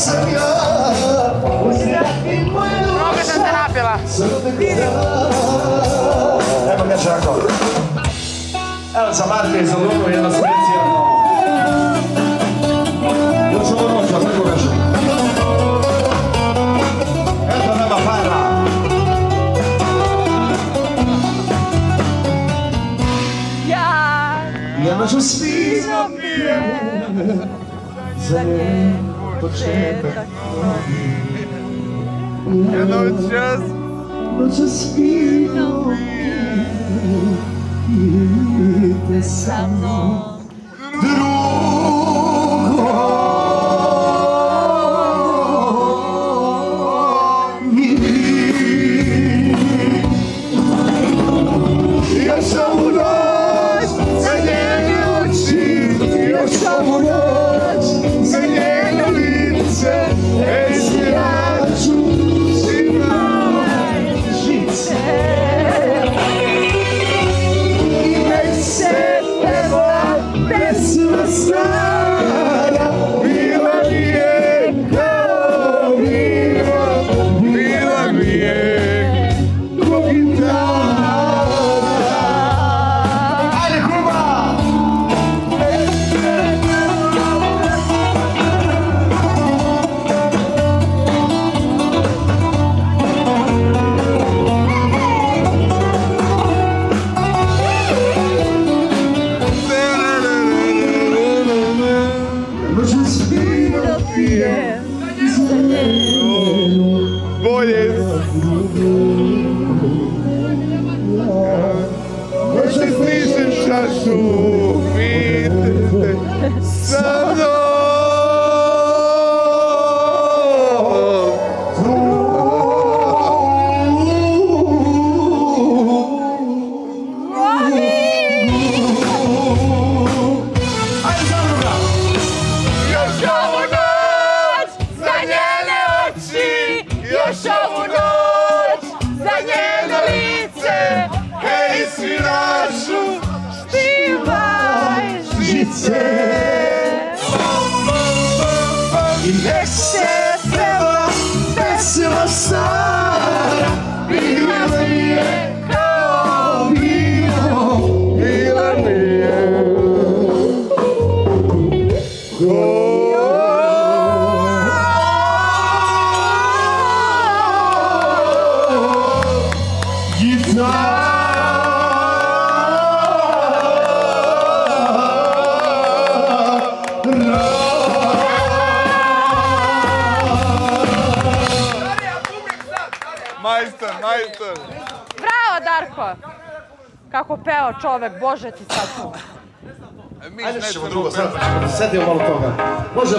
sam ja Mnogo sam se napila. Evo ga Čako. Evo za Marke za Luno jedna specijalno. Još ovo noća, tako kaže. Eto nema para. Ja. Ja među svima za початок новий. Ну час, ну час спільно, і те саме. Jesus. Yeah. Majstor, majstor Bravo Darko. Kako peo čovek, Bože ti sačuva. Mi Ajde ćemo drugo sad, ćemo da setimo malo toga. Može